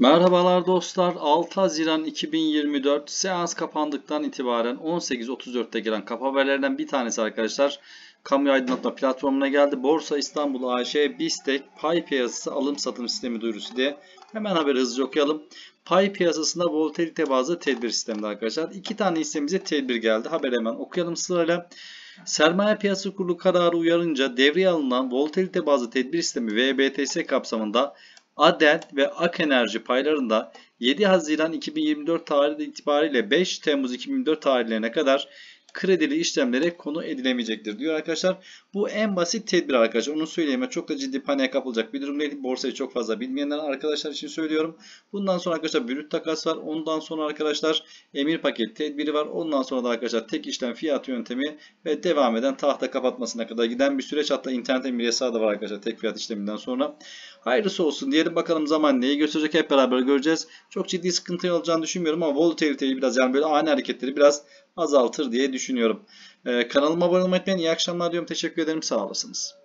Merhabalar dostlar. 6 Haziran 2024 seans kapandıktan itibaren 18.34'te giren kapı haberlerinden bir tanesi arkadaşlar. Kamu aydınlatma platformuna geldi. Borsa İstanbul AŞ BISTEK pay piyasası alım satım sistemi duyurusu diye. Hemen haberi hızlıca okuyalım. Pay piyasasında volatilite bazlı tedbir sisteminde arkadaşlar. İki tane hissemize tedbir geldi. Haber hemen okuyalım sırayla. Sermaye Piyasası Kurulu kararı uyarınca devreye alınan volatilite bazlı tedbir sistemi VBTS kapsamında Adent ve Ak Enerji paylarında 7 Haziran 2024 tarihi itibariyle 5 Temmuz 2024 tarihlerine kadar kredili işlemlere konu edilemeyecektir diyor arkadaşlar. Bu en basit tedbir arkadaşlar. Onu söyleyeyim. Çok da ciddi paniğe kapılacak bir durum değil. Borsayı çok fazla bilmeyenler arkadaşlar için söylüyorum. Bundan sonra arkadaşlar brüt takas var. Ondan sonra arkadaşlar emir paket tedbiri var. Ondan sonra da arkadaşlar tek işlem fiyat yöntemi ve devam eden tahta kapatmasına kadar giden bir süreç. Hatta internet emir yasağı da var arkadaşlar tek fiyat işleminden sonra. Hayırlısı olsun diyelim bakalım zaman neyi gösterecek hep beraber göreceğiz. Çok ciddi sıkıntı olacağını düşünmüyorum ama volatiliteyi biraz yani böyle ani hareketleri biraz azaltır diye düşünüyorum. Ee, kanalıma abone olmayı unutmayın. İyi akşamlar diyorum. Teşekkür ederim. Sağ olasınız.